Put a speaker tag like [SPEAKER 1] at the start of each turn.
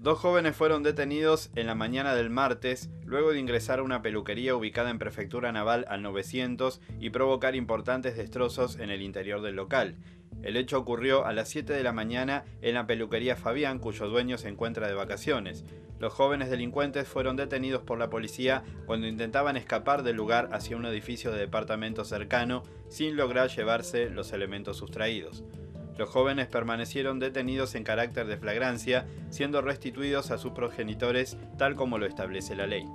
[SPEAKER 1] Dos jóvenes fueron detenidos en la mañana del martes luego de ingresar a una peluquería ubicada en Prefectura Naval al 900 y provocar importantes destrozos en el interior del local. El hecho ocurrió a las 7 de la mañana en la peluquería Fabián, cuyo dueño se encuentra de vacaciones. Los jóvenes delincuentes fueron detenidos por la policía cuando intentaban escapar del lugar hacia un edificio de departamento cercano sin lograr llevarse los elementos sustraídos. Los jóvenes permanecieron detenidos en carácter de flagrancia, siendo restituidos a sus progenitores tal como lo establece la ley.